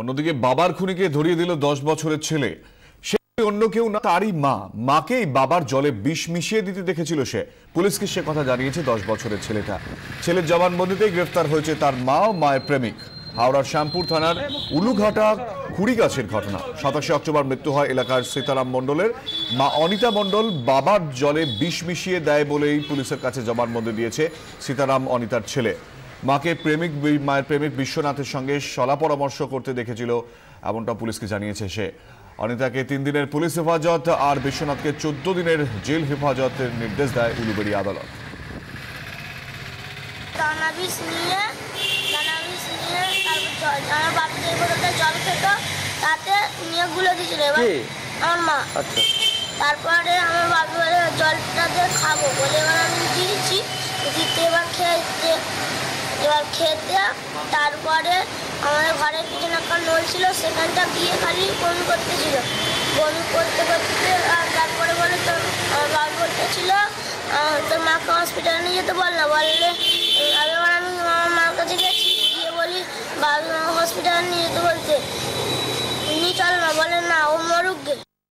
অন্যদিকে বাবার খুনিকে ধরিয়ে দিল দশ বছরের ছেলে। সে অন্য কেউ না, তারই মা। মাকেই বাবার জলে বিষ মিশিয়ে দিতে দেখেছিল সে। পুলিশকে সে কথা জানিয়েছে দশ বছরের ছেলেটা। ছেলের জবানবন্দিতেই গ্রেফতার হয়েছে তার মা ও মায়ের প্রেমিক। হাওড়ার শ্যামপুর থানার উলুঘাটা কুড়িগাছের ঘটনা। সাতাশে অক্টোবর মৃত্যু হয় এলাকার সীতারাম মণ্ডলের। মা অনিতা মণ্ডল বাবার জলে বিষ মিশিয়ে দেয় বলেই পুলিশের কাছে জবানবন্দি দিয়েছে সীতারাম অনিতার ছেলে। মাকে প্রেমিক মায়ের প্রেমিক বিশ্বনাথের সঙ্গে সলা পরামর্শ করতে দেখেছিল এমনটা পুলিশকে জানিয়েছে সে। অনিতাকে তিন দিনের পুলিশ হেফাজত আর বিশ্বনাথকে চোদ্দ দিনের জেল হেফাজতের নির্দেশ দেয় উলুবেড়ি আদালত। তাতে নিয়ে গুলে দিয়েছিল। এবার আমার মা। আচ্ছা। তারপরে আমার বাপি বলে জলটা খাব। বলে এবার আমি দিয়েছি দিতে এবার খেতে এবার খেতে তারপরে আমাদের ঘরের পিছনে একটা নল ছিল, সেখানটা গিয়ে খালি বমি করতেছিল। বমি করতে করতে তারপরে বলে তো আমার বাবা বলতেছিল তোর মাকে হসপিটালে নিয়ে যেতে বল না বললে এবার আমি আমার মার কাছে গেছি। গিয়ে বলি, বাবা হসপিটালে নিয়ে যেতে বলতে নিয়ে চল না বলে, না, ও মরুক গে।